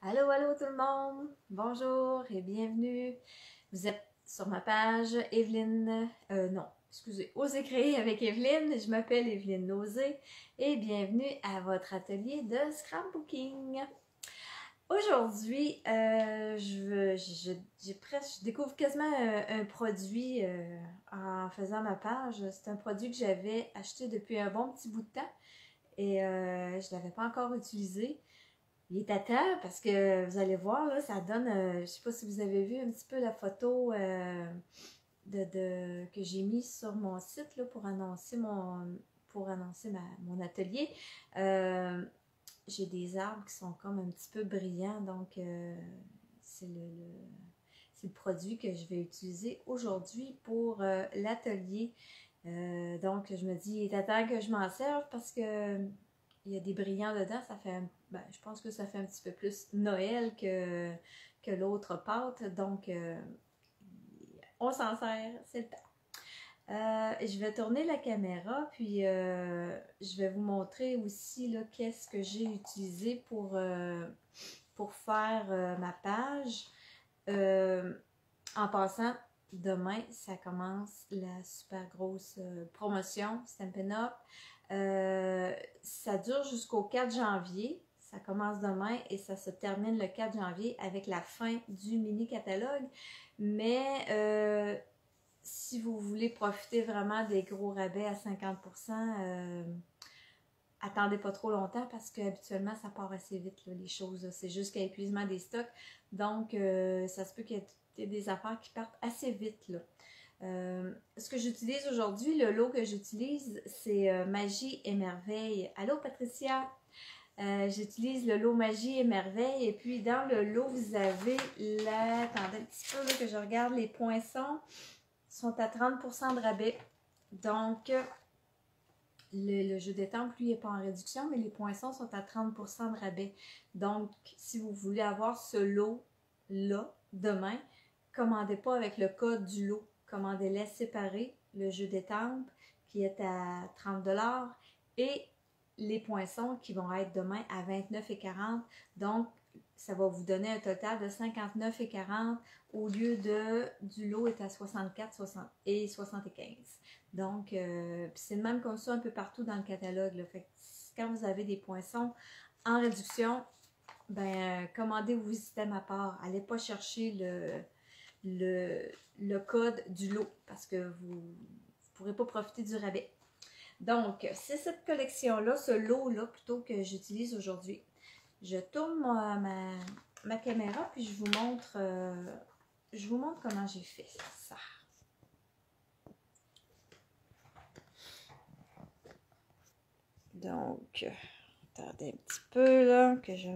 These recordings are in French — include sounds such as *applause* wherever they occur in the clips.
Allô, allô tout le monde! Bonjour et bienvenue. Vous êtes sur ma page Evelyne, euh, non, excusez, Osez créer avec Evelyne. Je m'appelle Evelyne Nausé et bienvenue à votre atelier de scrapbooking. Aujourd'hui, euh, je, je, je découvre quasiment un, produit euh, en faisant ma page. C'est un produit que j'avais acheté depuis un bon petit bout de temps et euh, je ne l'avais pas encore utilisé. Il est à terre parce que vous allez voir, là, ça donne, euh, je ne sais pas si vous avez vu un petit peu la photo euh, de, que j'ai mise sur mon site là, pour annoncer mon, pour annoncer mon atelier. Euh, j'ai des arbres qui sont comme un petit peu brillants, donc c'est le, le, produit que je vais utiliser aujourd'hui pour l'atelier. donc je me dis, il est à terre que je m'en serve parce que il y a des brillants dedans, ça fait, ben, je pense que ça fait un petit peu plus Noël que, que l'autre pâte, donc euh, on s'en sert, c'est le temps. Euh, je vais tourner la caméra, puis euh, je vais vous montrer aussi qu'est-ce que j'ai utilisé pour, pour faire ma page. en passant, demain, ça commence la super grosse promotion Stampin' Up. Ça dure jusqu'au 4 janvier. Ça commence demain et ça se termine le 4 janvier avec la fin du mini catalogue. Mais euh, si vous voulez profiter vraiment des gros rabais à 50%, euh, attendez pas trop longtemps parce qu'habituellement ça part assez vite les choses. C'est jusqu'à épuisement des stocks. Donc ça se peut qu'il y ait des affaires qui partent assez vite. Là. Euh, ce que j'utilise aujourd'hui, le lot que j'utilise, c'est euh, Magie et Merveille. Allô Patricia? Euh, j'utilise le lot Magie et Merveille. Et puis dans le lot, vous avez la. Attendez un petit peu là, que je regarde. Les poinçons sont à 30% de rabais. Donc, le, jeu des temples, lui, n'est pas en réduction, mais les poinçons sont à 30% de rabais. Donc, si vous voulez avoir ce lot-là demain, commandez pas avec le code du lot commandez-les séparés, le jeu des temples qui est à 30 et les poinçons qui vont être demain à 29,40 Donc, ça va vous donner un total de 59,40 au lieu de du lot est à 64 60 et 75. Donc, euh, c'est le même comme ça un peu partout dans le catalogue. Fait quand vous avez des poinçons en réduction, ben, commandez-vous système à part. Allez pas chercher le, le, code du lot parce que vous ne pourrez pas profiter du rabais. Donc, c'est cette collection-là, ce lot-là plutôt que j'utilise aujourd'hui. Je tourne ma, caméra puis je vous montre, euh, je vous montre comment j'ai fait ça. Donc, attendez un petit peu là, que je,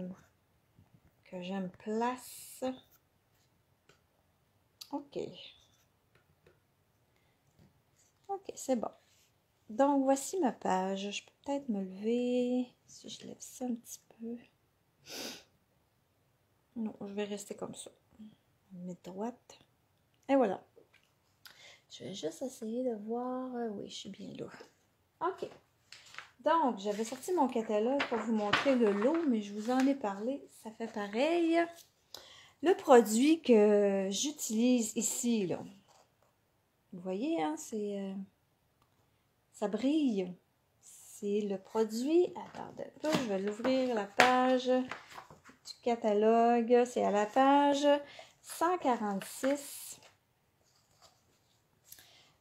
que je me place. OK. OK, c'est bon. Donc, voici ma page. Je peux peut-être me lever si je lève ça un petit peu. Non, je vais rester comme ça. Mettre droite. Et voilà. Je vais juste essayer de voir. Oui, je suis bien là. OK. Donc, j'avais sorti mon catalogue pour vous montrer le lot, mais je vous en ai parlé. Ça fait pareil. Le produit que j'utilise ici, là, vous voyez, hein, c'est... Brille. C'est le produit... Attendez je vais l'ouvrir, la page du catalogue. C'est à la page 146.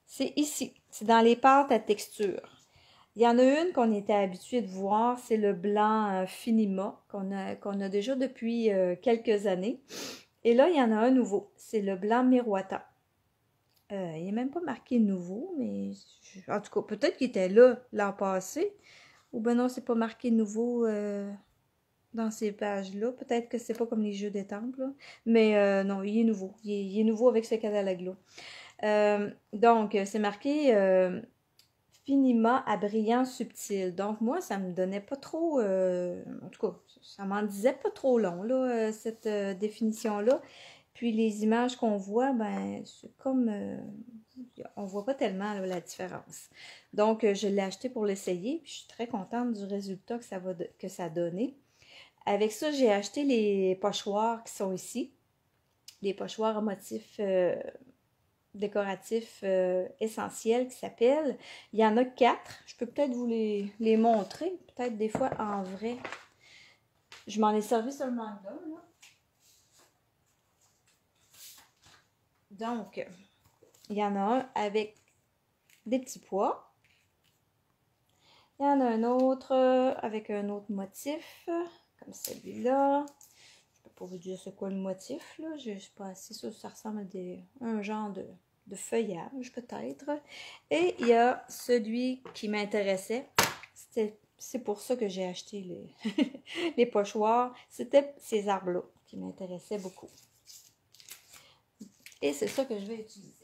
C'est ici. C'est dans les pâtes à texture. Il y en a une qu'on était habitué de voir, c'est le blanc euh, Finima qu'on a, qu'on a déjà depuis euh, quelques années. Et là, il y en a un nouveau, c'est le blanc miroitant. Euh, il n'est même pas marqué nouveau, mais en tout cas, peut-être qu'il était là l'an passé. Ou ben non, c'est pas marqué nouveau dans ces pages-là. Peut-être que c'est pas comme les jeux des temples. Mais non, il est nouveau. Il est, nouveau avec ce catalogue-là. donc, c'est marqué finiment à brillant subtil. Donc, moi, ça me donnait pas trop, euh, en tout cas, ça m'en disait pas trop long, là, euh, cette euh, définition-là. Puis, les images qu'on voit, ben, c'est comme, on voit pas tellement la différence. Donc, je l'ai acheté pour l'essayer, puis je suis très contente du résultat que ça, va que ça a donné. Avec ça, j'ai acheté les pochoirs qui sont ici. Les pochoirs à motifs euh, décoratifs euh, essentiels qui s'appellent. Il y en a quatre. Je peux peut-être vous les, les montrer. Peut-être des fois en vrai. Je m'en ai servi seulement deux. Là. Donc, il y en a un avec des petits pois. Il y en a un autre avec un autre motif, comme celui-là. Je peux pas vous dire c'est quoi le motif, là. Je sais pas si ça, ressemble à un genre de, de feuillage, peut-être. Et il y a celui qui m'intéressait. C'est pour ça que j'ai acheté les, *laughs* les pochoirs. C'était ces arbres-là qui m'intéressaient beaucoup. Et c'est ça que je vais utiliser.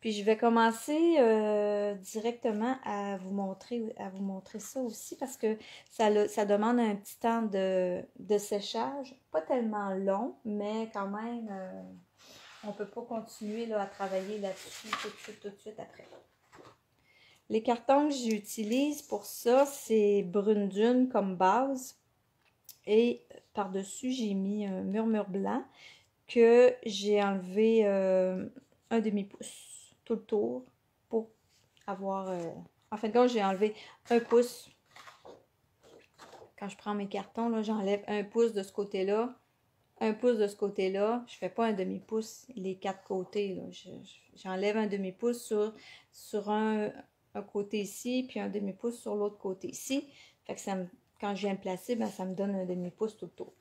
Puis je vais commencer euh, directement à vous montrer à vous montrer ça aussi parce que ça, ça demande un petit temps de, séchage. Pas tellement long, mais quand même, euh, on ne peut pas continuer à travailler là-dessus tout de suite, tout de suite après. Les cartons que j'utilise pour ça, c'est brune dune comme base. Et par-dessus, j'ai mis un murmure blanc que j'ai enlevé euh, un demi-pouce tout le tour pour avoir... Euh, en fin de j'ai enlevé un pouce. Quand je prends mes cartons, là, j'enlève un pouce de ce côté-là, un pouce de ce côté-là. Je fais pas un demi-pouce les quatre côtés. J'enlève un demi-pouce sur, sur un, côté ici, puis un demi-pouce sur l'autre côté ici. Fait que quand je viens de placer, ben, ça me donne un demi-pouce tout le tour.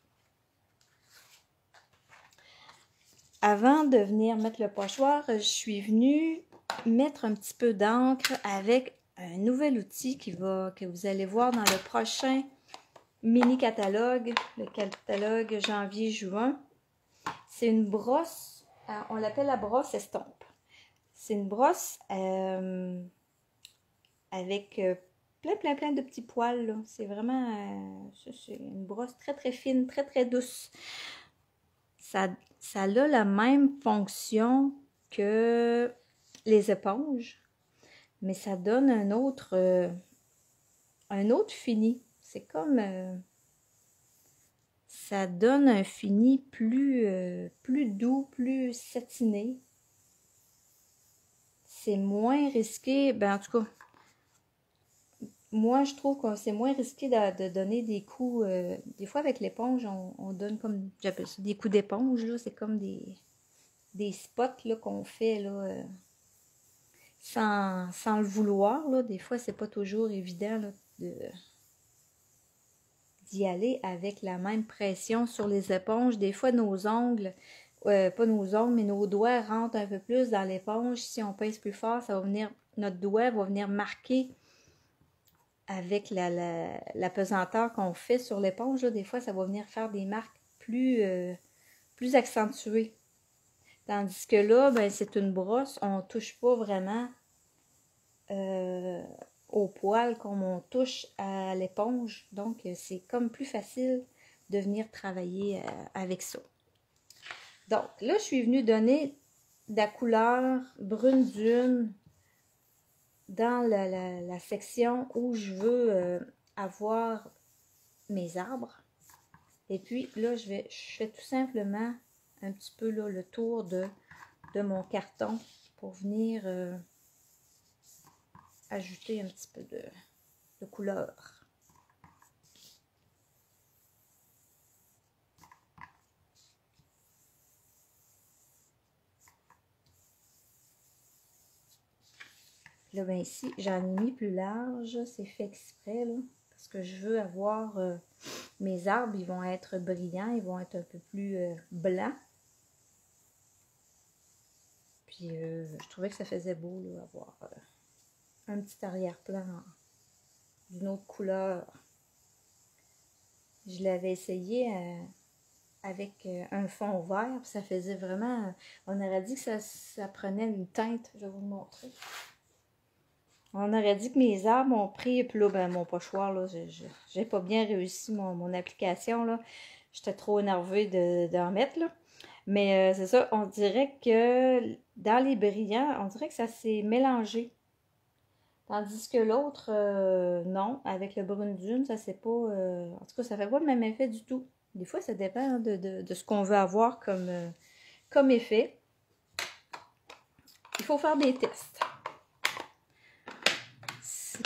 Avant de venir mettre le pochoir, je suis venue mettre un petit peu d'encre avec un nouvel outil qui va, que vous allez voir dans le prochain mini catalogue, le catalogue janvier-juin. C'est une brosse, euh, on l'appelle la brosse estompe. C'est une brosse euh, avec euh, plein, plein, plein de petits poils. C'est vraiment c'est une brosse très, très fine, très, très douce. Ça, ça a la même fonction que les éponges, mais ça donne un autre, euh, un autre fini. C'est comme euh, ça donne un fini plus, euh, plus doux, plus satiné. C'est moins risqué, ben en tout cas, moi, je trouve que c'est moins risqué de, donner des coups. Euh, des fois, avec l'éponge, on, donne comme, j'appelle ça des coups d'éponge. C'est comme des, des spots qu'on fait là, euh, sans, sans, le vouloir. Là. Des fois, c'est pas toujours évident d'y aller avec la même pression sur les éponges. Des fois, nos ongles, euh, pas nos ongles, mais nos doigts rentrent un peu plus dans l'éponge. Si on pèse plus fort, ça va venir, notre doigt va venir marquer avec la, la, pesanteur qu'on fait sur l'éponge, des fois, ça va venir faire des marques plus, euh, plus accentuées. Tandis que là, ben, c'est une brosse, on ne touche pas vraiment euh, au poil comme on touche à l'éponge. Donc, c'est comme plus facile de venir travailler euh, avec ça. Donc, là, je suis venue donner de la couleur brune dune dans la, section où je veux euh, avoir mes arbres. Et puis là, je, vais, je fais tout simplement un petit peu là, le tour de, de mon carton pour venir euh, ajouter un petit peu de, de couleur. Là, ben ici, j'en ai mis plus large. C'est fait exprès, là, parce que je veux avoir... Euh, mes arbres, ils vont être brillants. Ils vont être un peu plus euh, blancs. Puis, euh, je trouvais que ça faisait beau, là, avoir un petit arrière-plan d'une autre couleur. Je l'avais essayé avec un fond vert, ça faisait vraiment... On aurait dit que ça, ça prenait une teinte. Je vais vous le montrer. On aurait dit que mes arbres ont pris, puis là, ben, mon pochoir, là, j'ai pas bien réussi mon, application. J'étais trop énervée d'en mettre, là. Mais euh, c'est ça, on dirait que dans les brillants, on dirait que ça s'est mélangé. Tandis que l'autre, euh, non, avec le brune dune, ça c'est pas. euh, en tout cas, ça fait pas le même effet du tout. Des fois, ça dépend de, de- de ce qu'on veut avoir comme effet. Il faut faire des tests.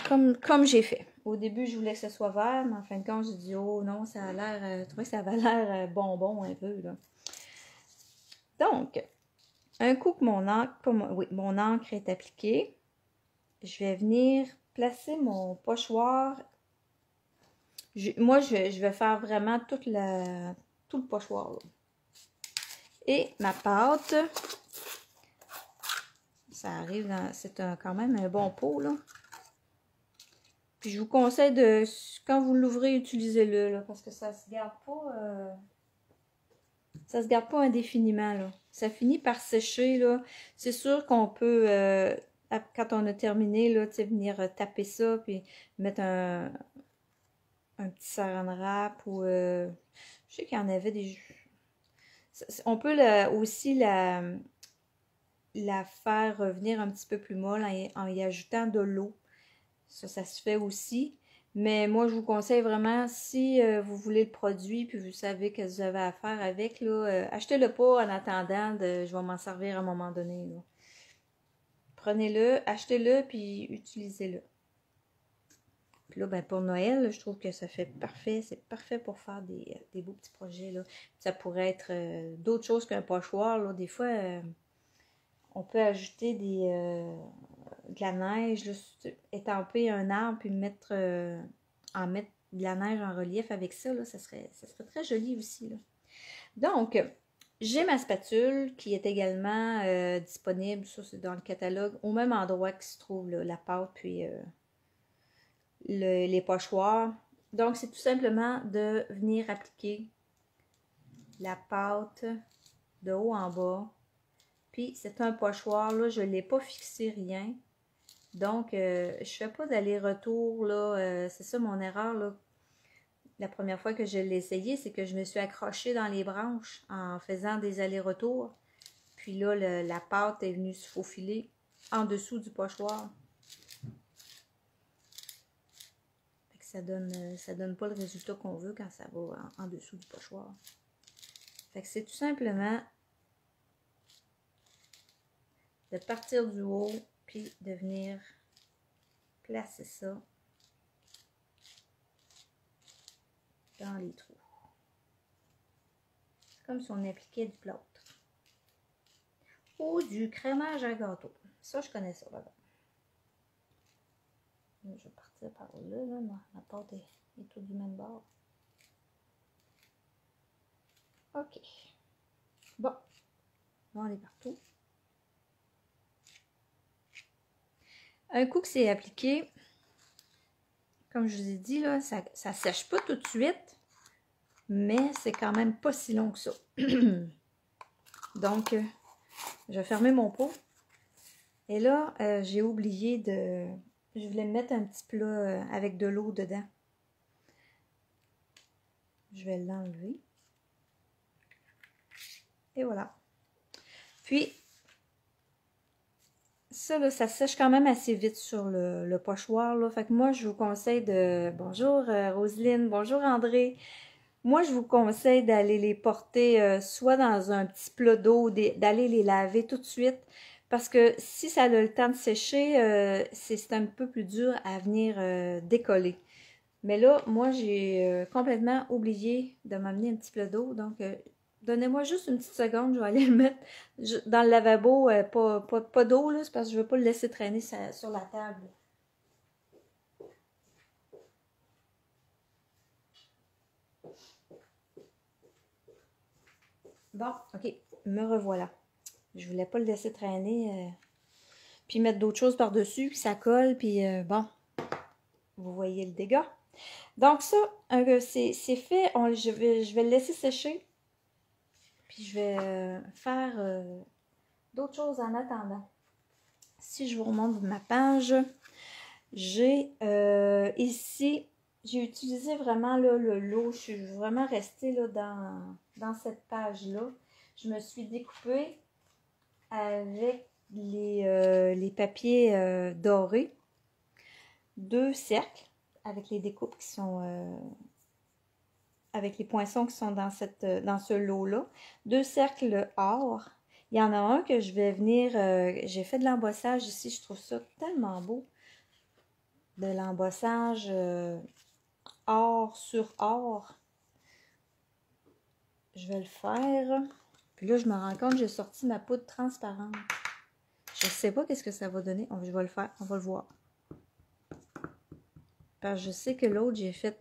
Comme, j'ai fait. Au début, je voulais que ce soit vert, mais en fin de compte, j'ai dit, oh non, ça a l'air. euh, je trouvais que ça avait l'air euh, bonbon un peu. Là. Donc, un coup que mon encre, mon- encre est appliquée, je vais venir placer mon pochoir. Moi, je, vais- faire vraiment toute tout le pochoir. Et ma pâte, ça arrive. C'est quand même un bon pot, là. Puis je vous conseille de, quand vous l'ouvrez, utilisez-le, parce que ça se garde pas. euh, ça se garde pas indéfiniment, là. Ça finit par sécher, là. C'est sûr qu'on peut, euh, quand on a terminé, là, tu sais, venir euh, taper ça, puis mettre un, un petit saran wrap ou. euh, je sais qu'il y en avait des. On peut aussi la, la faire revenir un petit peu plus molle en y ajoutant de l'eau. Ça, ça se fait aussi. Mais moi, je vous conseille vraiment, si euh, vous voulez le produit, puis vous savez que vous avez à faire avec, euh, achetez-le pas en attendant, je vais m'en servir à un moment donné. Prenez-le, achetez-le, puis utilisez-le. Puis là, ben, pour Noël, je trouve que ça fait parfait. C'est parfait pour faire des, euh, des beaux petits projets. Là. Ça pourrait être d'autres choses qu'un pochoir. Là. Des fois, on peut ajouter des, de la neige, là, étamper un arbre, puis mettre, euh, en mettre de la neige en relief avec ça. Là, ça, serait, ça serait très joli aussi. Là. Donc, j'ai ma spatule qui est également euh, disponible, ça c'est dans le catalogue, au même endroit que se trouve la pâte puis euh, le- les pochoirs. Donc, c'est tout simplement de venir appliquer la pâte de haut en bas. Puis, c'est un pochoir, là, je ne l'ai pas fixé rien. Donc, euh, je fais pas d'aller-retour, là. euh, c'est ça mon erreur. La première fois que je l'ai essayé, c'est que je me suis accrochée dans les branches en faisant des allers-retours. Puis là, la pâte est venue se faufiler en dessous du pochoir. Ça donne, euh, ça donne pas le résultat qu'on veut quand ça va en, en dessous du pochoir. Fait que c'est tout simplement de partir du haut, puis de venir placer ça dans les trous. C'est comme si on appliquait du plâtre. Ou du crémage à gâteau. Ça, je connais ça, là-bas. Là, Je vais partir par là, là. Ma, ma pâte est, est toute du même bord. OK. Bon, on est partout. Un coup que c'est appliqué, comme je vous ai dit, là, ça, ça sèche pas tout de suite, mais c'est quand même pas si long que ça. *clears throat* Donc, euh, je vais mon pot. Et là, euh, j'ai oublié de... Je voulais mettre un petit plat euh, avec de l'eau dedans. Je vais l'enlever. Et voilà. Puis, ça, sèche quand même assez vite sur le, pochoir. Là. Fait moi, je vous conseille de... Bonjour euh, Roselyne, bonjour André. Moi, je vous conseille d'aller les porter euh, soit dans un petit plat d'eau, d'aller les laver tout de suite. Parce que si ça a le temps de sécher, euh, c'est un peu plus dur à venir décoller. Mais là, moi, j'ai complètement oublié de m'amener un petit plat d'eau. Donc, donnez-moi juste une petite seconde. Je vais aller le mettre dans le lavabo. euh, pas pas, pas d'eau. C'est parce que je ne veux pas le laisser traîner sur la table. Bon, ok, me revoilà. Je voulais pas le laisser traîner, euh, puis mettre d'autres choses par-dessus, puis ça colle, puis euh, bon, vous voyez le dégât. Donc ça, c'est fait, je, vais, je vais le laisser sécher, puis je vais euh, faire euh, d'autres choses en attendant. Si je vous remonte ma page, j'ai euh, ici, j'ai utilisé vraiment là, le lot, je suis vraiment restée là, dans, dans cette page-là. Je me suis découpée avec les, les papiers dorés. deux cercles avec les découpes qui sont avec les poinçons qui sont dans, cette, dans ce lot-là. Deux cercles or. Il y en a un que je vais venir. euh, J'ai fait de l'embossage ici. Je trouve ça tellement beau. De l'embossage euh, or sur or. Je vais le faire. Puis là, je me rends compte j'ai sorti ma poudre transparente. Je sais pas qu'est-ce que ça va donner. On, je vais le faire. On va le voir. Parce que je sais que l'autre, j'ai fait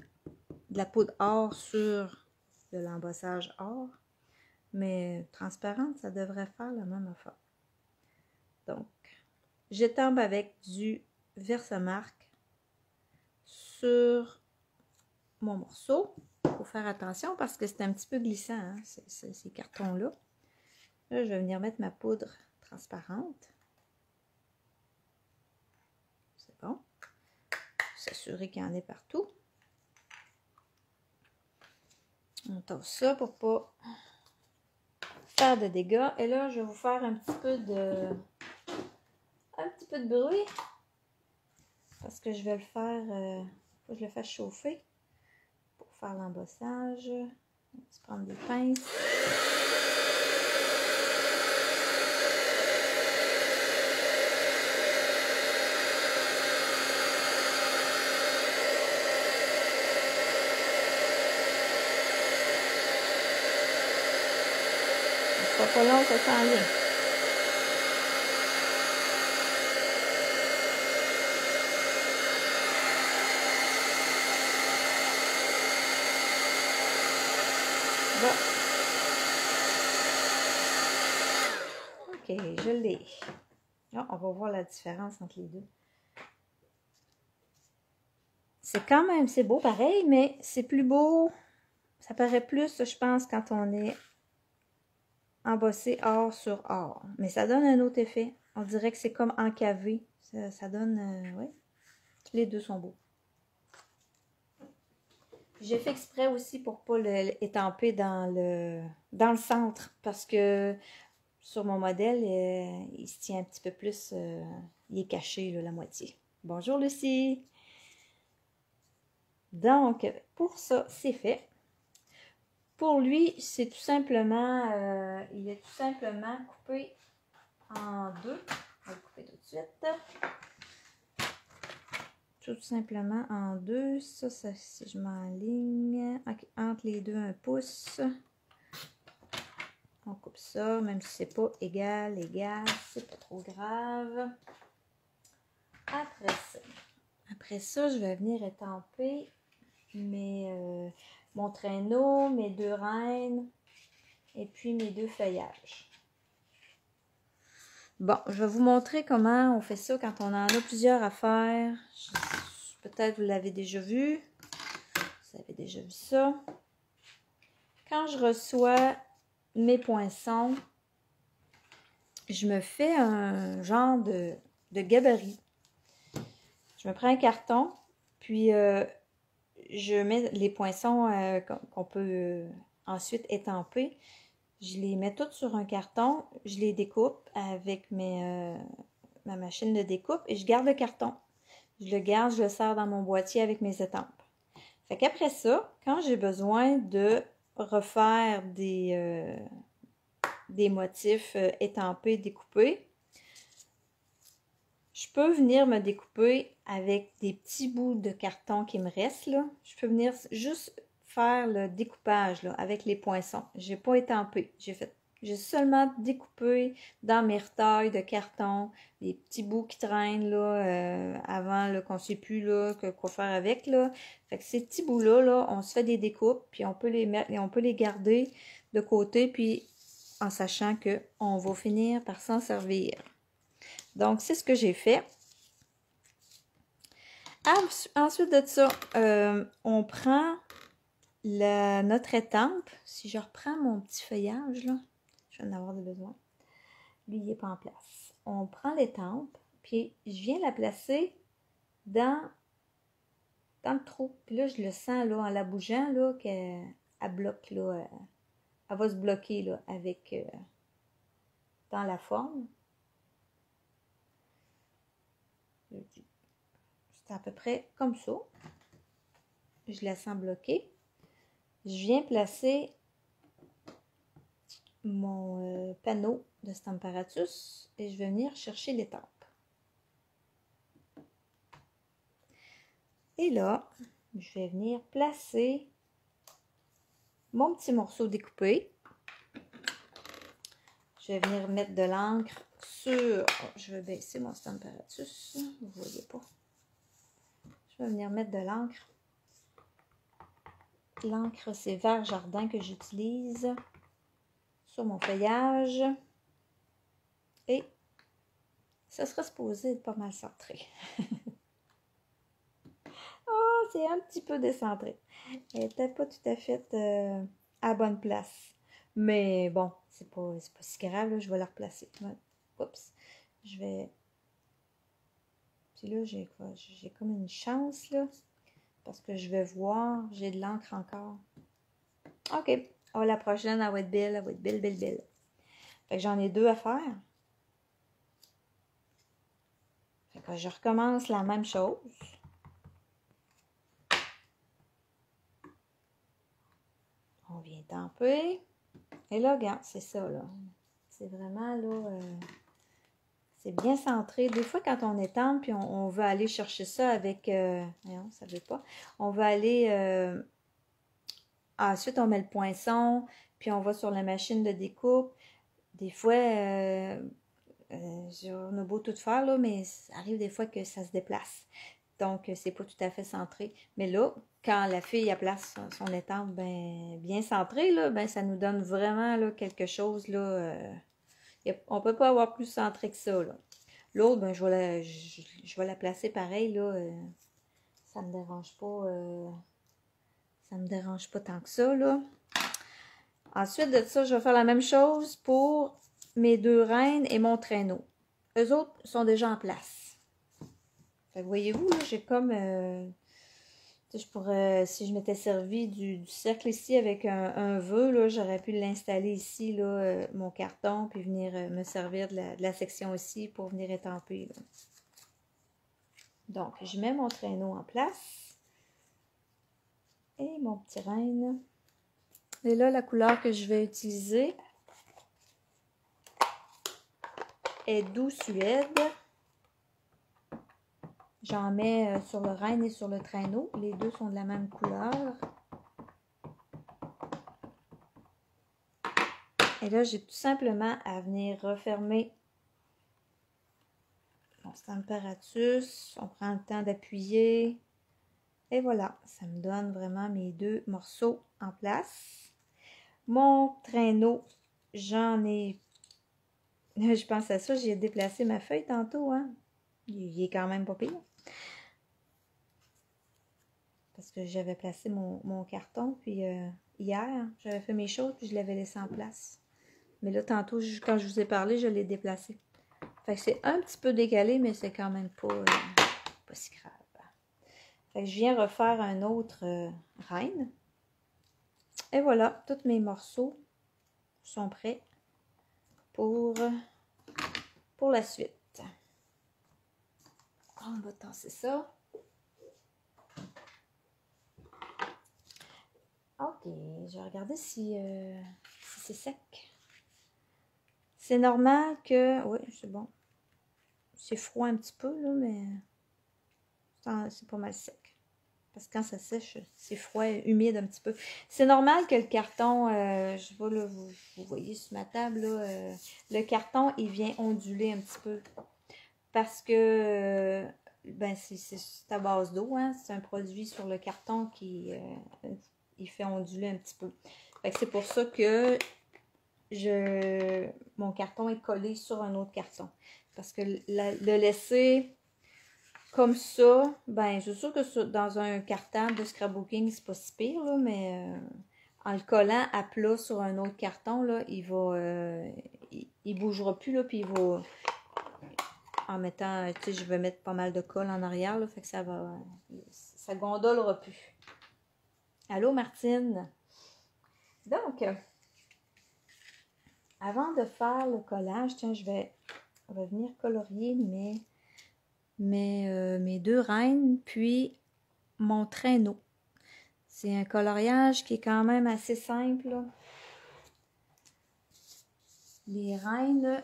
de la poudre or sur de l'embossage or. Mais transparente, ça devrait faire la même affaire. Donc, j'étampe avec du Versamark sur mon morceau. Il faut faire attention parce que c'est un petit peu glissant, hein, ces cartons-là. Là, je vais venir mettre ma poudre transparente. C'est bon. S'assurer qu'il y en ait partout. On tasse ça pour pas faire de dégâts. Et là, je vais vous faire un petit peu de bruit. Parce que je vais le faire. euh, faut que je le fasse chauffer pour faire l'embossage. On va prendre des pinces. Ça sera pas long, ça s'en vient. Bon. Ok, je l'ai. Là, on va voir la différence entre les deux. C'est quand même, c'est beau pareil, mais c'est plus beau. Ça paraît plus, je pense, quand on est embossé or sur or. Mais ça donne un autre effet. On dirait que c'est comme encavé. Ça, donne, euh, oui. Les deux sont beaux. J'ai fait exprès aussi pour pas le étamper dans le, dans le centre parce que sur mon modèle, euh, il se tient un petit peu plus, euh, il est caché la moitié. Bonjour Lucie! Donc, pour ça, c'est fait. Pour lui, c'est tout simplement, euh, il est tout simplement coupé en deux. On va le couper tout de suite. Tout simplement en deux. Ça, ça si je m'enligne. Ok, entre les deux, un pouce. On coupe ça, même si c'est pas égal, égal, c'est pas trop grave. Après ça, après ça, je vais venir étamper mes, euh, mon traîneau, mes deux reines et puis mes deux feuillages. Bon, je vais vous montrer comment on fait ça quand on en a plusieurs à faire. Peut-être vous l'avez déjà vu. Vous avez déjà vu ça. Quand je reçois mes poinçons, je me fais un genre de, de gabarit. Je me prends un carton, puis euh, je mets les poinçons euh, qu'on peut euh, ensuite étamper. Je les mets toutes sur un carton, je les découpe avec mes, euh, ma machine de découpe et je garde le carton. Je le garde, je le sers dans mon boîtier avec mes étampes. Fait qu'après ça, quand j'ai besoin de refaire des, des motifs étampés, découpés, je peux venir me découper avec des petits bouts de carton qui me restent là. Je peux venir juste faire le découpage là, avec les poinçons. J'ai pas étampé. J'ai fait j'ai seulement découpé dans mes retailles de carton les petits bouts qui traînent là euh, avant qu'on sait plus là que quoi faire avec là. Fait que ces petits bouts là on se fait des découpes puis on peut les mettre on peut les garder de côté puis en sachant que on va finir par s'en servir. Donc, c'est ce que j'ai fait. Ensu- Ensuite de ça, euh, on prend notre étampe. Si je reprends mon petit feuillage, là, je vais en avoir besoin. Lui, il n'est pas en place. On prend l'étampe, puis je viens la placer dans, dans le trou. Puis là, je le sens là, en la bougeant, qu'elle elle bloque, là, euh, elle va se bloquer là, avec euh, dans la forme. C'est à peu près comme ça. Je la sens bloquer. Je viens placer mon euh, panneau de Stamparatus et je vais venir chercher l'étampe. Et là, je vais venir placer mon petit morceau découpé. Je vais venir mettre de l'encre sur... Je vais baisser mon Stamparatus. Vous voyez pas. Je vais venir mettre de l'encre. L'encre, c'est vert jardin que j'utilise sur mon feuillage. Et ça sera supposé être pas mal centré. *laughs* oh, c'est un petit peu décentré. Elle n'était pas tout à fait euh, à bonne place. Mais bon, c'est pas, pas si grave, je vais la replacer. Oups. Je vais... Puis là, j'ai quoi? J'ai comme une chance, là. Parce que je vais voir, j'ai de l'encre encore. OK. Oh, la prochaine, elle va être belle, elle va être belle. Fait que j'en ai deux à faire. Fait que je recommence la même chose. On vient tamper. Et là, regarde, c'est ça, là. C'est vraiment, là, euh, c'est bien centré. Des fois, quand on étampe, puis on, veut aller chercher ça avec... Euh, non, ça veut pas. On va aller... Euh, ensuite, on met le poinçon, puis on va sur la machine de découpe. Des fois, euh, on a beau tout faire, là, mais ça arrive des fois que ça se déplace. Donc, c'est pas tout à fait centré. Mais là, quand la fille a place son, étampe ben, bien centrée, là, ben, ça nous donne vraiment là, quelque chose. Là, on peut pas avoir plus centré que ça. L'autre, ben, je, vais la, je, vais la placer pareil. Là, euh, ça me dérange pas. Euh, ça me dérange pas tant que ça. Là. Ensuite de ça, je vais faire la même chose pour mes deux reines et mon traîneau. Eux autres sont déjà en place. voyez-vous, j'ai comme euh, je pourrais, si je m'étais servi du, cercle ici avec un, vœu, j'aurais pu l'installer ici, là, euh, mon carton, puis venir euh, me servir de la, section ici pour venir étamper. Donc, je mets mon traîneau en place. Et mon petit reine. Et là, la couleur que je vais utiliser est doux suède. J'en mets euh, sur le reine et sur le traîneau. Les deux sont de la même couleur. Et là, j'ai tout simplement à venir refermer mon stamparatus. On prend le temps d'appuyer. Et voilà, ça me donne vraiment mes deux morceaux en place. Mon traîneau, j'en ai... *laughs* Je pense à ça, j'ai déplacé ma feuille tantôt. Hein? Il est quand même pas pire parce que j'avais placé mon, carton, puis euh, hier, j'avais fait mes choses, puis je l'avais laissé en place. Mais là, tantôt, quand je vous ai parlé, je l'ai déplacé. Fait que c'est un petit peu décalé, mais c'est quand même pas, euh, pas si grave. Fait que je viens refaire un autre euh, reine. Et voilà, tous mes morceaux sont prêts pour, pour la suite. On va tasser ça? Ok, je vais regarder si, euh, c'est sec. C'est normal que... Oui, c'est bon. C'est froid un petit peu, là, mais c'est pas mal sec. Parce que quand ça sèche, c'est froid, humide un petit peu. C'est normal que le carton, euh, je vois là, vous, voyez sur ma table, là, euh, le carton, il vient onduler un petit peu. Parce que ben c'est à base d'eau, hein? c'est un produit sur le carton qui, il fait onduler un petit peu. c'est pour ça que je mon carton est collé sur un autre carton. Parce que le laisser comme ça, ben, je suis sûre que dans un carton de scrapbooking, c'est pas si pire, mais euh, en le collant à plat sur un autre carton, là, il va, euh, il, bougera plus, puis il va, en mettant, tu sais, je vais mettre pas mal de colle en arrière, là, fait que ça va, ça gondolera plus. Allô, Martine? Donc, avant de faire le collage, tiens, je vais revenir colorier mes, mes, euh, mes deux reines, puis mon traîneau. C'est un coloriage qui est quand même assez simple. Les reines,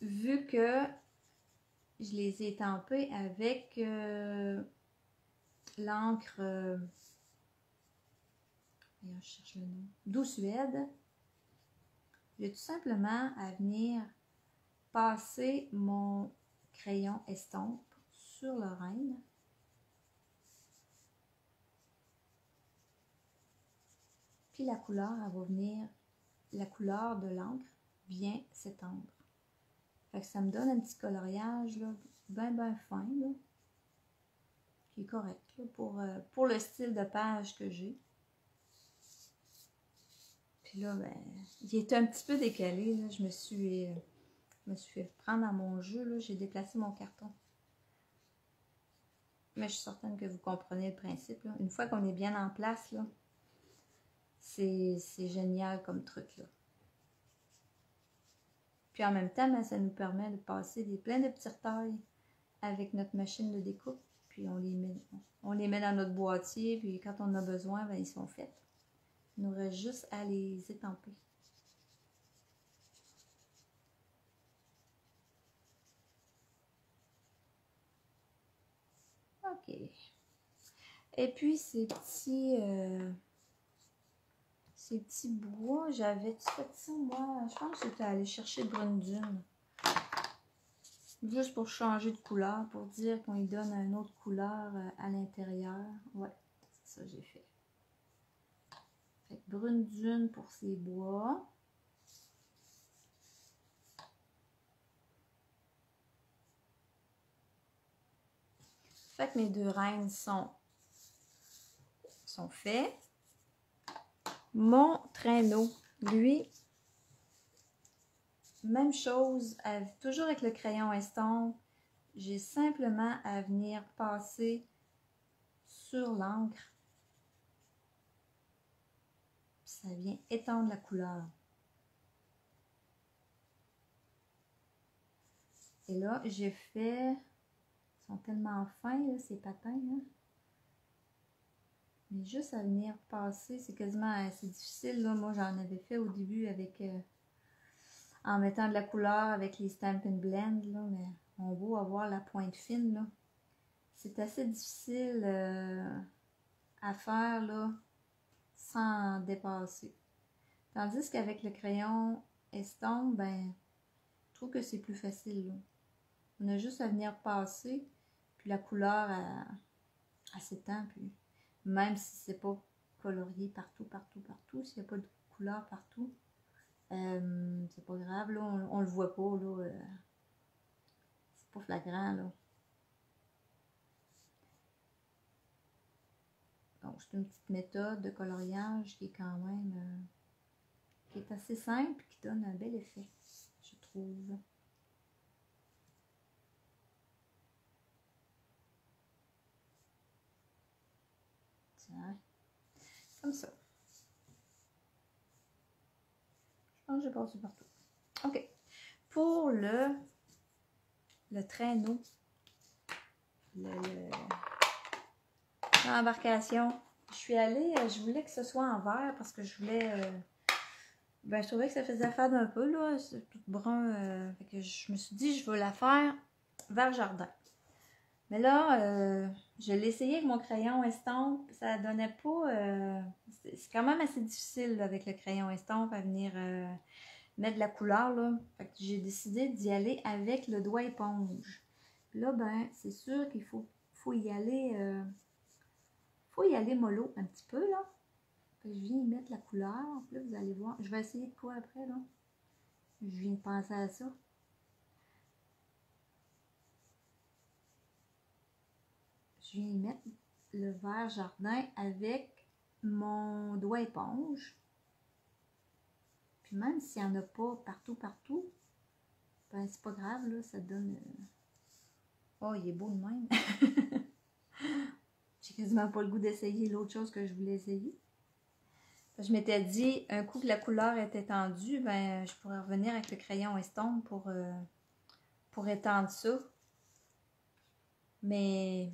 vu que je les ai étampées avec euh, l'encre, euh, je cherche Suède, tout simplement à venir passer mon crayon estompe sur le reine. Puis la couleur, elle va venir, la couleur de l'encre vient s'étendre. Fait que ça me donne un petit coloriage là, bien, bien fin, qui est correct pour, euh, pour le style de page que j'ai. Puis là, ben, il est un petit peu décalé. Là. Je me suis, euh, me suis fait prendre à mon jeu. J'ai déplacé mon carton. Mais je suis certaine que vous comprenez le principe. Une fois qu'on est bien en place, c'est génial comme truc. Là. Puis en même temps, ben, ça nous permet de passer des plein de petites tailles avec notre machine de découpe. Puis on les met, on les met dans notre boîtier. Puis quand on a besoin, ben, ils sont faits. Il nous reste juste à les étamper. OK. Et puis ces petits... Euh, ces petits bois, j'avais fait ça, moi? Je pense que j'étais allée chercher de brune dune. Juste pour changer de couleur, pour dire qu'on y donne une autre couleur euh, à l'intérieur. Ouais, c'est ça j'ai fait. Fait brune dune pour ces bois. Fait que mes deux reines sont, sont faits. Mon traîneau, lui, même chose, toujours avec le crayon estompe, j'ai simplement à venir passer sur l'encre. Ça vient étendre la couleur. Et là, j'ai fait... Ils sont tellement fins, ces patins. Là. Mais juste à venir passer, c'est quasiment assez difficile. Là. Moi, j'en avais fait au début avec euh, en mettant de la couleur avec les Stampin' Blend, là, mais on va avoir la pointe fine. C'est assez difficile euh, à faire sans dépasser. Tandis qu'avec le crayon estompe, ben, je trouve que c'est plus facile. On a juste à venir passer, puis la couleur, à s'étend, puis même si c'est pas colorié partout, partout, partout, s'il n'y a pas de couleur partout, euh, c'est pas grave, là, on, le voit pas, là, euh, c'est pas flagrant, là. Donc, c'est une petite méthode de coloriage qui est quand même, euh, qui est assez simple, qui donne un bel effet, je trouve. Comme ça. Je pense que j'ai passé partout. OK. Pour le, le traîneau, l'embarcation, je suis allée, euh, je voulais que ce soit en vert parce que je voulais... Euh, ben, je trouvais que ça faisait faire d'un peu, là. C'est tout brun. Euh, que je me suis dit, je veux la faire vers jardin. Mais là, euh, je l'ai essayé avec mon crayon estompe. Ça donnait pas. Euh, c'est quand même assez difficile avec le crayon estompe à venir euh, mettre la couleur. J'ai décidé d'y aller avec le doigt éponge. là, ben, c'est sûr qu'il faut, faut y aller. faut y aller mollo un petit peu là. je viens y mettre la couleur. là, vous allez voir. Je vais essayer de quoi après là? Je viens de penser à ça. Je viens mettre le verre jardin avec mon doigt éponge. Puis même s'il n'y en a pas partout, partout, ben c'est pas grave, là, ça donne... Euh, oh, il est beau de même. *laughs* J'ai quasiment pas le goût d'essayer l'autre chose que je voulais essayer. Je m'étais dit, un coup que la couleur était tendue, ben, je pourrais revenir avec le crayon estompe pour, euh, pour étendre ça. Mais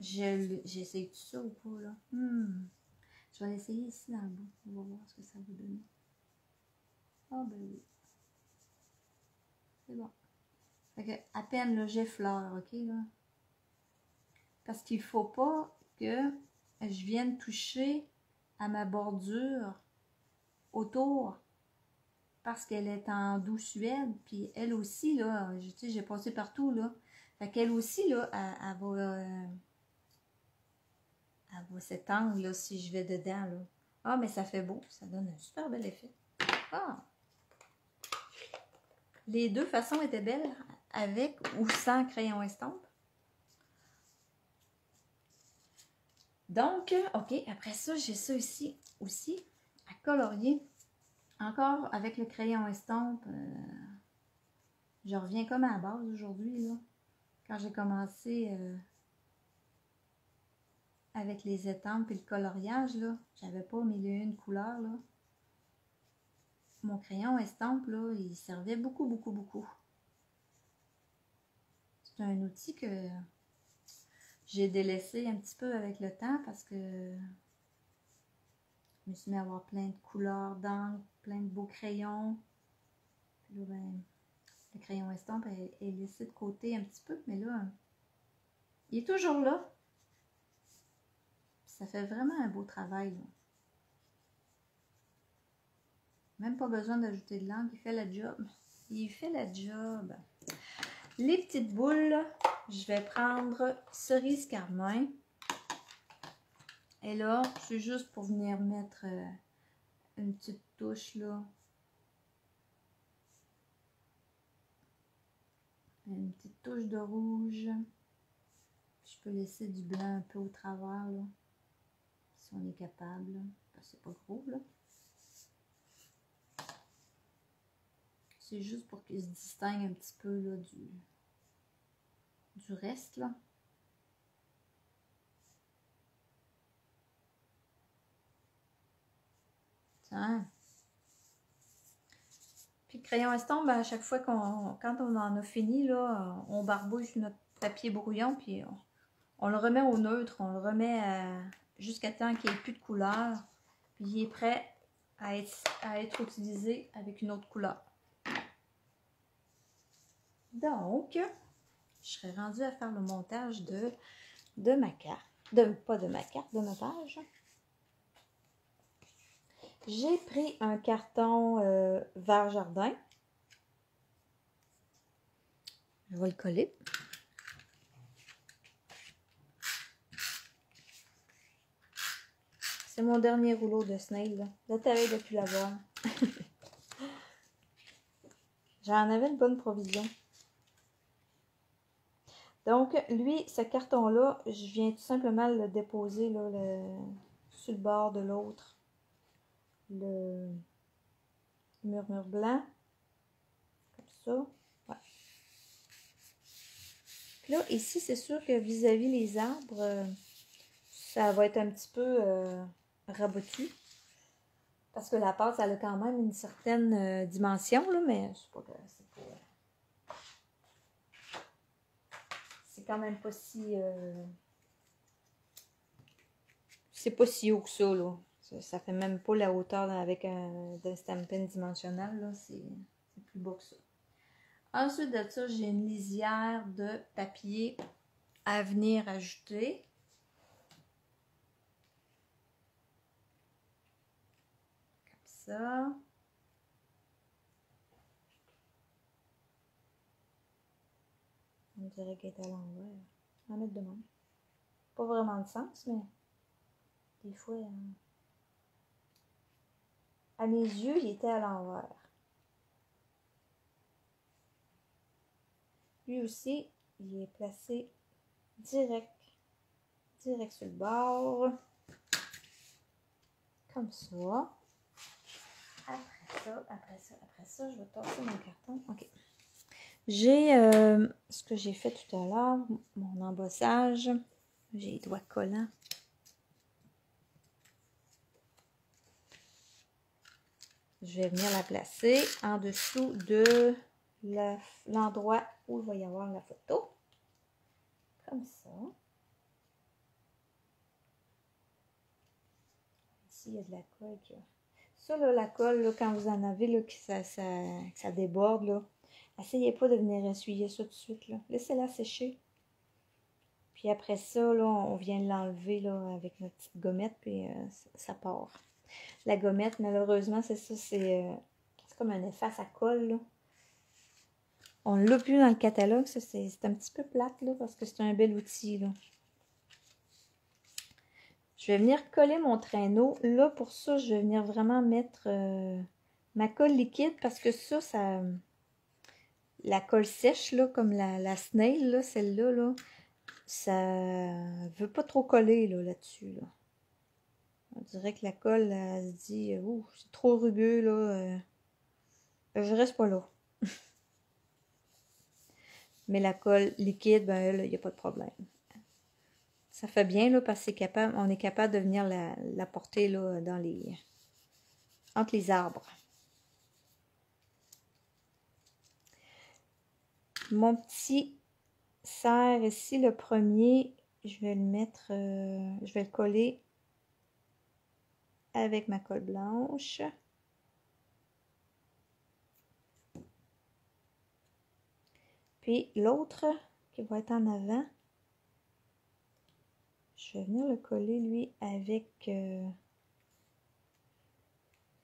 j'essaye tout ça ou pas là? Hmm. Je vais l'essayer ici dans le bout. On va voir ce que ça va donner. Ah ben oui. C'est bon. Fait que à peine le j'effleure, ok là. Parce qu'il faut pas que je vienne toucher à ma bordure autour parce qu'elle est en douce suède. Puis elle aussi, là, j'ai passé partout, là. Fait qu'elle aussi, là, elle, va, euh, elle va s'étendre, là, si je vais dedans, là. Ah, mais ça fait beau. Ça donne un super bel effet. Ah! Les deux façons étaient belles, avec ou sans crayon estampe. Donc, OK, après ça, j'ai ça ici aussi, à colorier. Encore avec le crayon estampe, euh, je reviens comme à la base aujourd'hui, là. Quand j'ai commencé euh, avec les étampes et le coloriage, là, j'avais pas et une couleurs, là. Mon crayon estampe, là, il servait beaucoup, beaucoup, beaucoup. C'est un outil que j'ai délaissé un petit peu avec le temps parce que je me suis mis à avoir plein de couleurs d'encre, plein de beaux crayons. Ben, le crayon estampe est, laissé de côté un petit peu, mais là, il est toujours là. Ça fait vraiment un beau travail. Même pas besoin d'ajouter de l'encre, il fait la job. Il fait la job. Les petites boules, je vais prendre cerise carmin. Et là, c'est juste pour venir mettre euh, une petite touche là. Une petite touche de rouge. Je peux laisser du blanc un peu au travers là. On est capable. C'est pas gros là. C'est juste pour qu'il se distingue un petit peu là du, du reste là. Tiens. Puis crayon estampe, ben, à chaque fois qu'on quand on en a fini, là, on barbouille notre papier brouillon, puis on, le remet au neutre, on le remet jusqu'à temps qu'il n'y ait plus de couleur, puis il est prêt à être, à être utilisé avec une autre couleur. Donc, je serais rendue à faire le montage de, de ma carte. De, pas de ma carte, de ma page. J'ai pris un carton euh, vert jardin. Je vais le coller. C'est mon dernier rouleau de snail. Là, là t'avais depuis l'avoir. *laughs* J'en avais une bonne provision. Donc, lui, ce carton-là, je viens tout simplement le déposer là, sur le bord de l'autre. Le murmure blanc. Comme ça. Là, ici, c'est sûr que vis-à-vis les arbres, euh, ça va être un petit peu euh, rabotu. Parce que la pâte, elle a quand même une certaine euh, dimension, là, mais c'est pas, quand même pas si... Euh, c'est pas si haut que ça, là. Ça, fait même pas la hauteur avec un, stampin dimensionnel, là. C'est plus beau que ça. Ensuite de ça, j'ai une lisière de papier à venir ajouter. Comme On dirait qu'elle est à l'envers. On mettre de même. Pas vraiment de sens, mais des fois, euh, à mes yeux, il était à l'envers. Lui aussi, il est placé direct, direct sur le bord. Comme ça. Après ça, après ça, après ça, je vais tasser mon carton. OK. J'ai euh, ce que j'ai fait tout à l'heure, mon embossage. J'ai les doigts collants. Je vais venir la placer en dessous de l'endroit où il va y avoir la photo. Comme ça. Ici, il y a de la colle. La colle, quand vous en avez, que, ça, déborde, là, essayez pas de venir essuyer ça tout de suite. Laissez-la sécher. Puis après ça, on vient l'enlever avec notre petite gommette, puis euh, ça, part. La gommette, malheureusement, c'est ça, c'est euh, comme un efface à colle. Là. On l'a plus dans le catalogue, c'est un petit peu plate parce que c'est un bel outil. Je vais venir coller mon traîneau. Là, pour ça, je vais venir vraiment mettre euh, ma colle liquide parce que ça, ça... La colle sèche, là, comme la, snail, là, celle-là, là, ça veut pas trop coller là-dessus. Là, On dirait que la colle, elle, se dit, ouh, c'est trop rugueux, là. Euh, je reste pas là. *laughs* Mais la colle liquide, ben il n'y a pas de problème. Ça fait bien, là, parce qu'on est capable de venir la, porter, dans les... entre les arbres. Mon petit serre ici, le premier, je vais le mettre, euh, je vais le coller avec ma colle blanche. Puis l'autre qui va être en avant, je vais venir le coller lui avec euh,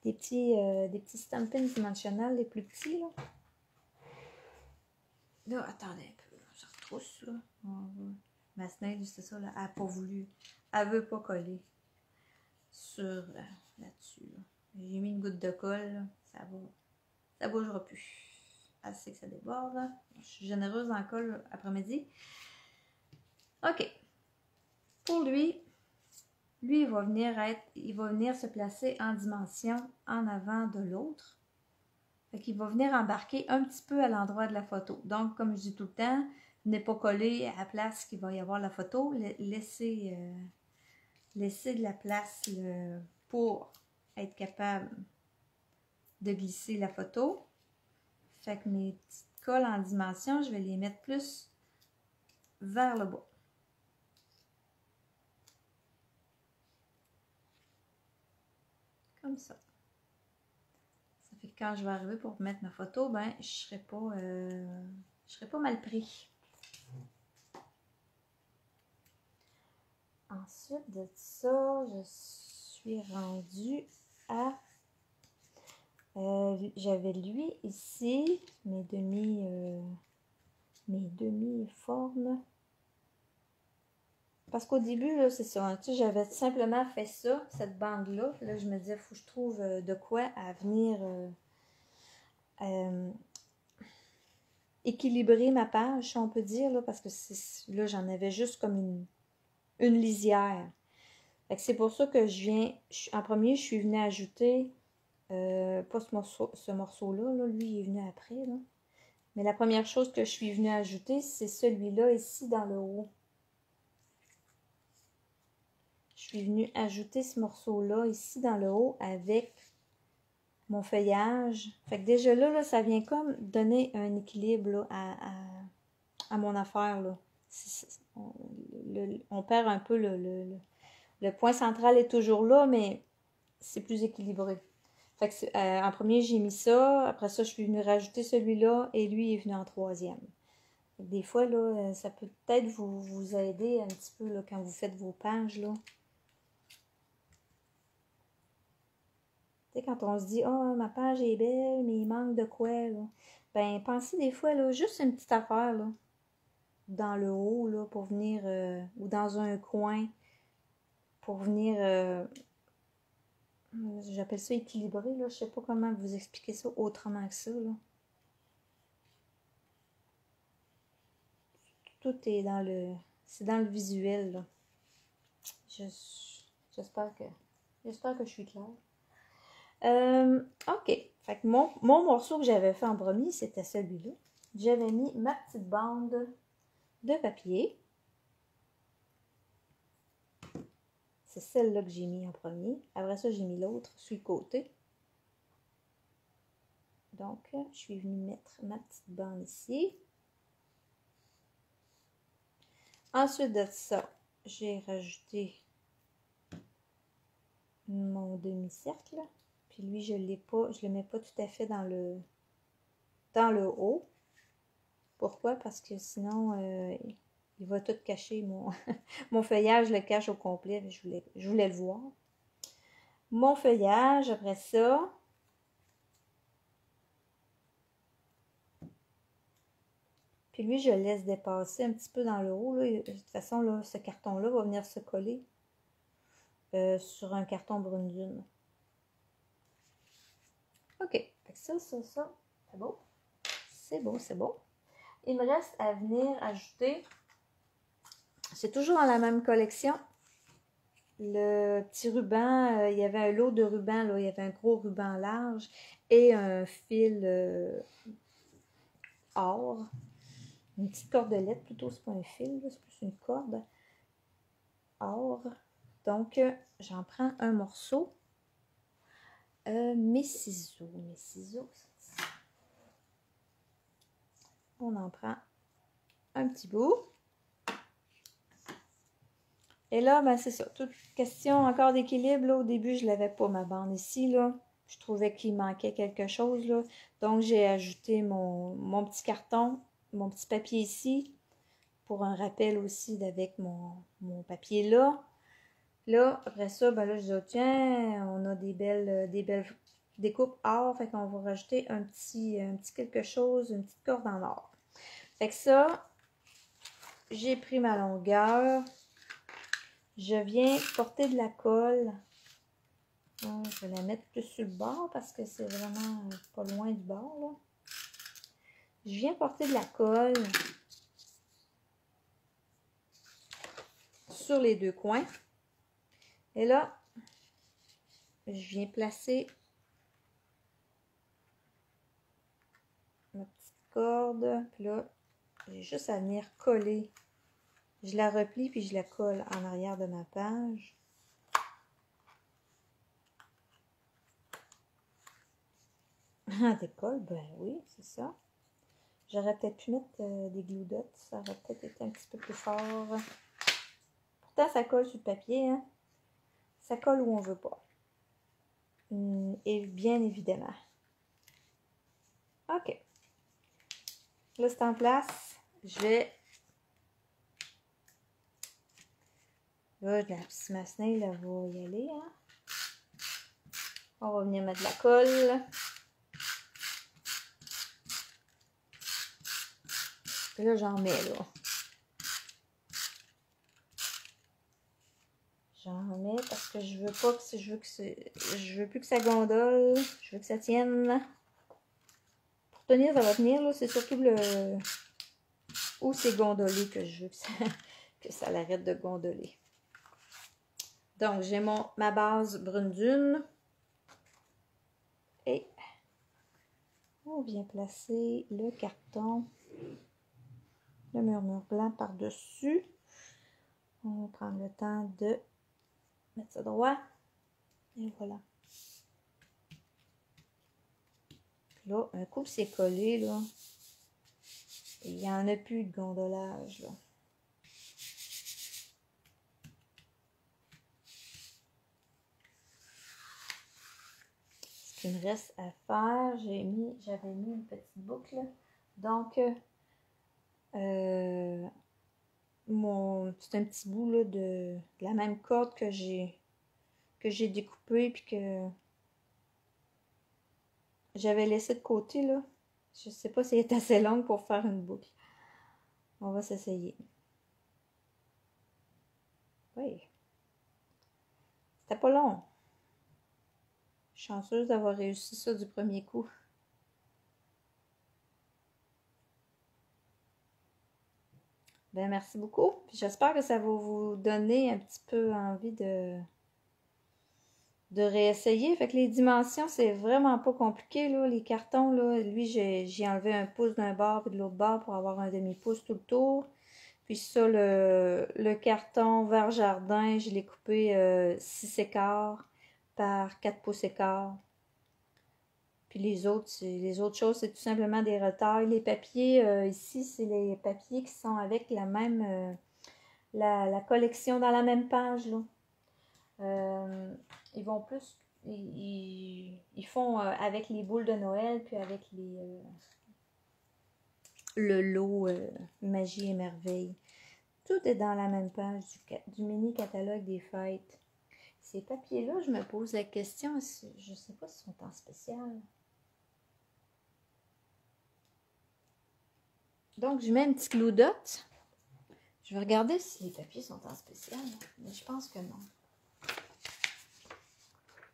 des petits euh, des stampings dimensionnels les plus petits là. Là, attendez un peu, je retrousse là. Ma snail, c'est ça, là, elle n'a pas voulu. Elle veut pas coller sur euh, là-dessus. J'ai mis une goutte de colle, ça va. Ça bougera plus assez que ça déborde. Je suis généreuse en colle après-midi. OK. Pour lui, lui, il va venir être, il va venir se placer en dimension en avant de l'autre. Qu'il va venir embarquer un petit peu à l'endroit de la photo. Donc, comme je dis tout le temps, n'est pas collé à la place qu'il va y avoir la photo. Laissez, euh, laissez de la place pour être capable de glisser la photo. Fait que mes petites colles en dimension, je vais les mettre plus vers le bas. Comme ça. Ça fait que quand je vais arriver pour mettre ma photo, ben, je serai pas, euh, je serai pas mal pris. Ensuite de ça, je suis rendue à euh, j'avais lui ici, mes demi, euh, mes demi-formes. Parce qu'au début, c'est ça. Hein, j'avais simplement fait ça, cette bande-là. Là, je me disais, faut que je trouve euh, de quoi à venir équilibrer ma page, on peut dire, parce que là, j'en avais juste comme une, lisière. C'est pour ça que je viens, en premier, je suis venue ajouter euh, pas ce morceau-là, ce morceau là, lui, il est venu après. Mais la première chose que je suis venue ajouter, c'est celui-là ici dans le haut. Je suis venue ajouter ce morceau-là ici dans le haut avec mon feuillage. Fait que déjà là, là ça vient comme donner un équilibre à, à, mon affaire. Là. on, perd un peu le, le, point central est toujours là, mais c'est plus équilibré. Euh, en premier, j'ai mis ça. Après ça, je suis venue rajouter celui-là et lui est venu en troisième. Des fois, là, euh, ça peut peut-être vous, vous, aider un petit peu là, quand vous faites vos pages. Là. Quand on se dit Oh, ma page est belle, mais il manque de quoi là? Ben, pensez des fois là, juste une petite affaire là, dans le haut là, pour venir euh, ou dans un coin pour venir J'appelle ça équilibré, là. Je sais pas comment vous expliquer ça autrement que ça, là. Tout est dans le... C'est dans le visuel, là. J'espère que... J'espère que je suis claire. Euh, ok. Fait mon, mon morceau que j'avais fait en premier, c'était celui-là. J'avais mis ma petite bande de papier. C'est celle-là que j'ai mis en premier. Après ça, j'ai mis l'autre sur le côté. Donc, je suis venue mettre ma petite bande ici. Ensuite de ça, j'ai rajouté mon demi-cercle. Puis lui, je l'ai le mets pas tout à fait dans le haut. Pourquoi? Parce que sinon, euh, il va tout cacher. Mon, *laughs* mon feuillage le cache au complet. Je voulais, le voir. Mon feuillage, après ça, Puis lui, je le laisse dépasser un petit peu dans le haut. De toute façon, là, ce carton-là va venir se coller euh, sur un carton brune. OK. Ça, ça, ça, c'est beau. C'est beau, c'est beau. Il me reste à venir ajouter, c'est toujours dans la même collection, le petit ruban, euh, il y avait un lot de rubans, là, il y avait un gros ruban large et un fil euh, or, une petite cordelette plutôt, c'est pas un fil, c'est plus une corde or. Donc, euh, j'en prends un morceau. Mes ciseaux, mes ciseaux, on en prend un petit bout. Et là, ben, c'est ça. Toute question encore d'équilibre. Au début, je l'avais pas ma bande ici. Là. Je trouvais qu'il manquait quelque chose. Là. Donc, j'ai ajouté mon, mon, petit carton, mon petit papier ici, pour un rappel aussi avec mon, mon papier là. Là, après ça, ben là, je dis, oh, tiens, on a des belles, belles découpes or. Fait qu'on va rajouter un petit, un petit quelque chose, une petite corde en or. Fait que ça, j'ai pris ma longueur. Je viens porter de la colle. je vais la mettre plus sur le bord parce que c'est vraiment pas loin du bord. Je viens porter de la colle sur les deux coins. Et là, je viens placer ma petite corde. Puis là, j'ai juste à venir coller. Je la replie puis je la colle en arrière de ma page. Ah, des colles, ben oui, c'est ça. J'aurais peut-être pu mettre euh, des glue dots, ça aurait peut-être été un petit peu plus fort. Pourtant, ça colle sur le papier, hein. Ça colle où on veut pas. Hum, et bien évidemment. OK. Là, c'est en place je vais. Là, la petite massenet, là, va y aller. Hein. On va venir mettre la colle. Là, j'en mets, là. J'en mets parce que je veux pas que je veux veux plus que ça gondole. Je veux que ça tienne. Pour tenir, ça va tenir. C'est surtout le ou c'est gondolé que je veux que ça, *laughs* que ça l'arrête de gondoler. Donc, j'ai mon ma base brune dune. Et on vient placer le carton, le murmure blanc par-dessus. On va prendre le temps de mettre ça droit. Et voilà. là, un coup c'est collé, là, il n'y en a plus de gondolage. Là. Ce qu'il me reste à faire, j'ai mis, j'avais mis une petite boucle. Donc, euh, mon, c'est un petit bout là, de, la même corde que j'ai que j'ai découpé puis que j'avais laissé de côté là. Je sais pas si elle est assez longue pour faire une boucle. On va s'essayer. Oui. C'était pas long. Chanceuse d'avoir réussi ça du premier coup. Ben, merci beaucoup. j'espère que ça va vous donner un petit peu envie de, de réessayer. Fait que les dimensions, c'est vraiment pas compliqué. Là. Les cartons, lui, j'ai enlevé un pouce d'un bord et de l'autre bord pour avoir un demi-pouce tout le tour. Puis ça, le, carton vert jardin, je l'ai coupé 6 euh, écarts par 4 pouces écarts. Puis les autres, les autres choses, c'est tout simplement des retails. Les papiers, euh, ici, c'est les papiers qui sont avec la même euh, la, collection dans la même page. Là. Euh, ils vont plus. Ils, font avec les boules de Noël, puis avec les le lot Magie et Merveille. Tout est dans la même page du, du mini catalogue des fêtes. Ces papiers-là, je me pose la question, je ne sais pas s'ils sont en spécial. Donc, je mets un petit clou dot. Je vais regarder si les papiers sont en spécial, mais je pense que non.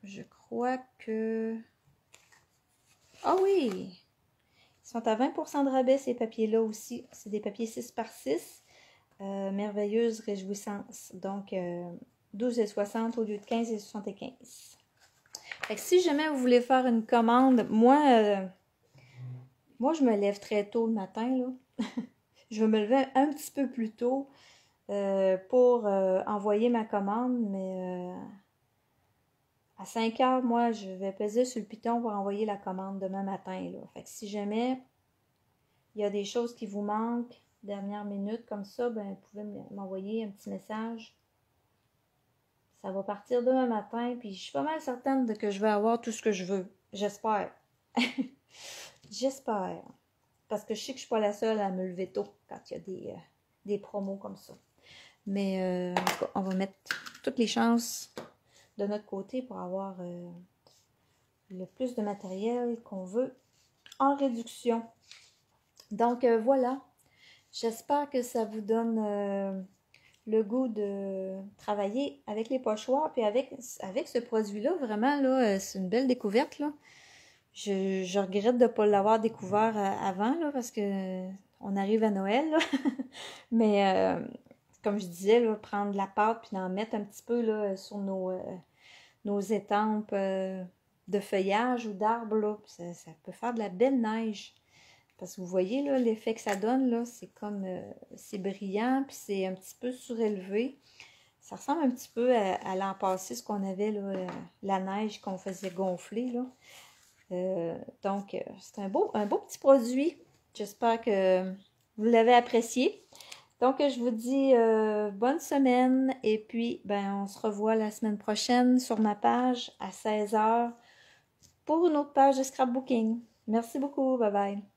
Je crois que... Ah oui! Ils sont à 20% de rabais, ces papiers-là aussi. C'est des papiers 6 par 6. Euh, merveilleuse réjouissance. Donc, 12,60 euh, au lieu de 15,75. Fait que si jamais vous voulez faire une commande, moi, euh, moi, je me lève très tôt le matin, là. *laughs* je vais me lever un petit peu plus tôt euh, pour euh, envoyer ma commande, mais euh, à 5 heures, moi, je vais peser sur le piton pour envoyer la commande demain matin. Là. Fait que si jamais il y a des choses qui vous manquent, dernière minute comme ça, ben, vous pouvez m'envoyer un petit message. Ça va partir demain matin, puis je suis pas mal certaine que je vais avoir tout ce que je veux. J'espère. *laughs* J'espère. Parce que je sais que je ne suis pas la seule à me lever tôt quand il y a des, euh, des promos comme ça. Mais euh, on va mettre toutes les chances de notre côté pour avoir euh, le plus de matériel qu'on veut en réduction. Donc voilà, j'espère que ça vous donne le goût de travailler avec les pochoirs. Puis avec, avec ce produit-là, vraiment, là, c'est une belle découverte. Là. Je, regrette de ne pas l'avoir découvert euh, avant, là, parce que on arrive à Noël. *laughs* Mais euh, comme je disais, là, prendre de la pâte puis en mettre un petit peu là, sur nos, euh, nos étampes de feuillage ou d'arbres, ça, ça, peut faire de la belle neige. Parce que vous voyez l'effet que ça donne, c'est comme c'est brillant, puis c'est un petit peu surélevé. Ça ressemble un petit peu à, l'an passé, ce qu'on avait, là, la neige qu'on faisait gonfler. Là. Euh, donc, euh, c'est un beau, petit produit. J'espère que vous l'avez apprécié. Donc, je vous dis euh, bonne semaine et puis, ben, on se revoit la semaine prochaine sur ma page à 16h pour une autre page de scrapbooking. Merci beaucoup. Bye bye.